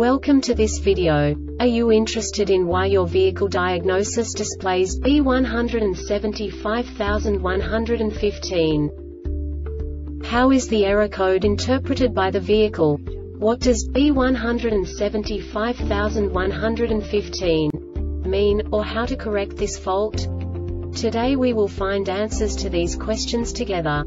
Welcome to this video. Are you interested in why your vehicle diagnosis displays B175115? How is the error code interpreted by the vehicle? What does B175115 mean, or how to correct this fault? Today we will find answers to these questions together.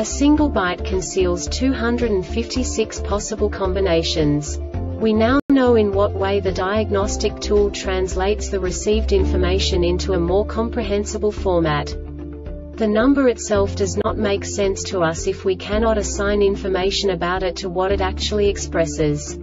A single byte conceals 256 possible combinations. We now know in what way the diagnostic tool translates the received information into a more comprehensible format. The number itself does not make sense to us if we cannot assign information about it to what it actually expresses.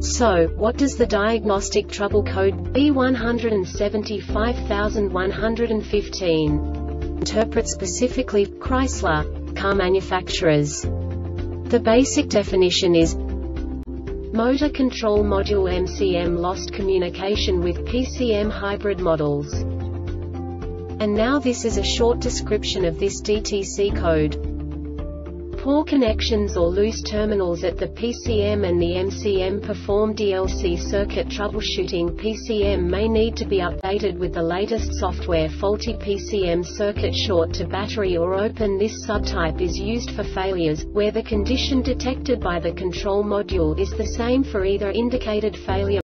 So, what does the diagnostic trouble code B175115 interpret specifically Chrysler car manufacturers? The basic definition is Motor Control Module MCM lost communication with PCM hybrid models. And now this is a short description of this DTC code. Poor connections or loose terminals at the PCM and the MCM perform DLC circuit troubleshooting. PCM may need to be updated with the latest software. Faulty PCM circuit short to battery or open. This subtype is used for failures, where the condition detected by the control module is the same for either indicated failure